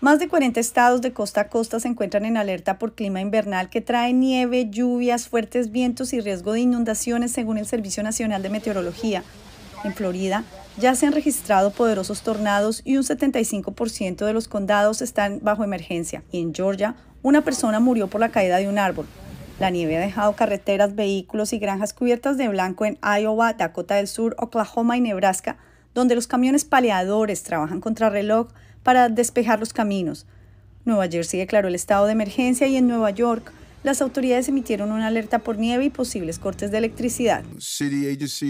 Más de 40 estados de costa a costa se encuentran en alerta por clima invernal que trae nieve, lluvias, fuertes vientos y riesgo de inundaciones según el Servicio Nacional de Meteorología. En Florida ya se han registrado poderosos tornados y un 75% de los condados están bajo emergencia. Y en Georgia, una persona murió por la caída de un árbol. La nieve ha dejado carreteras, vehículos y granjas cubiertas de blanco en Iowa, Dakota del Sur, Oklahoma y Nebraska, donde los camiones paleadores trabajan contra reloj para despejar los caminos. Nueva Jersey declaró el estado de emergencia y en Nueva York las autoridades emitieron una alerta por nieve y posibles cortes de electricidad.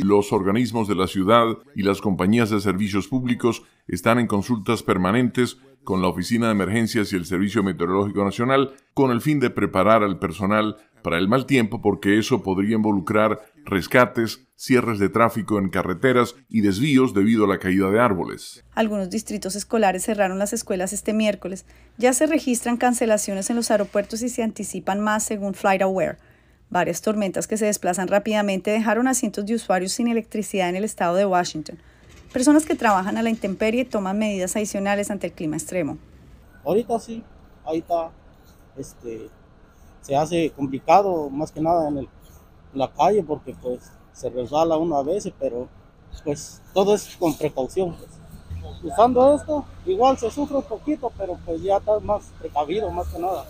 Los organismos de la ciudad y las compañías de servicios públicos están en consultas permanentes con la Oficina de Emergencias y el Servicio Meteorológico Nacional con el fin de preparar al personal para el mal tiempo porque eso podría involucrar rescates, cierres de tráfico en carreteras y desvíos debido a la caída de árboles. Algunos distritos escolares cerraron las escuelas este miércoles. Ya se registran cancelaciones en los aeropuertos y se anticipan más según FlightAware. Varias tormentas que se desplazan rápidamente dejaron a cientos de usuarios sin electricidad en el estado de Washington. Personas que trabajan a la intemperie toman medidas adicionales ante el clima extremo. Ahorita sí, ahorita este, se hace complicado más que nada en, la calle porque pues se resbala uno a veces, pero pues todo es con precaución. Pues. Usando esto, igual se sufre un poquito, pero pues ya está más precavido más que nada.